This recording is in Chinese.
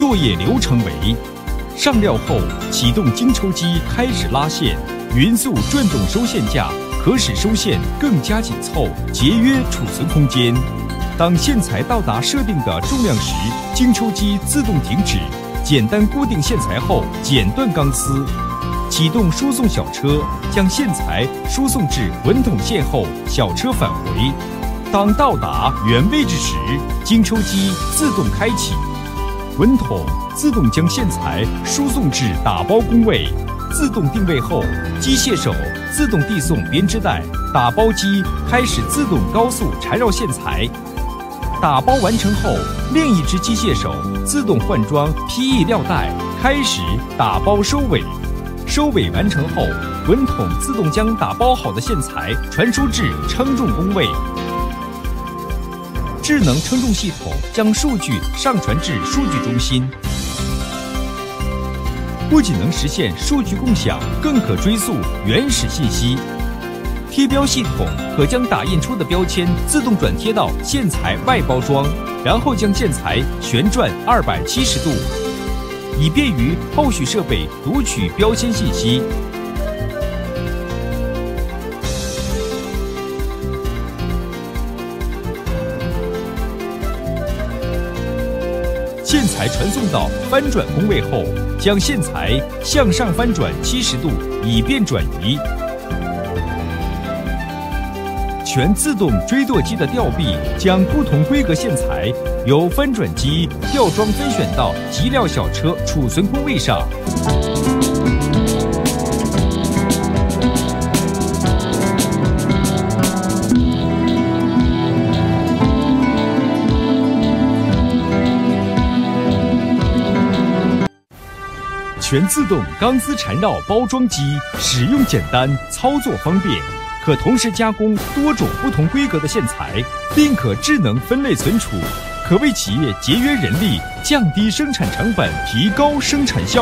作业流程为：上料后启动精抽机开始拉线，匀速转动收线架，可使收线更加紧凑，节约储存空间。当线材到达设定的重量时，精抽机自动停止，简单固定线材后剪断钢丝，启动输送小车，将线材输送至滚筒线后，小车返回。当到达原位置时，精抽机自动开启，滚筒自动将线材输送至打包工位。自动定位后，机械手自动递送编织袋，打包机开始自动高速缠绕线材。打包完成后，另一只机械手自动换装 PE 料带，开始打包收尾。收尾完成后，滚筒自动将打包好的线材传输至称重工位。智能称重系统将数据上传至数据中心，不仅能实现数据共享，更可追溯原始信息。贴标系统可将打印出的标签自动转贴到线材外包装，然后将线材旋转二百七十度，以便于后续设备读取标签信息。线材传送到翻转工位后，将线材向上翻转七十度，以便转移。全自动追垛机的吊臂将不同规格线材由翻转机吊装分选到集料小车储存工位上。全自动钢丝缠绕包装机使用简单，操作方便，可同时加工多种不同规格的线材，并可智能分类存储，可为企业节约人力、降低生产成本、提高生产效。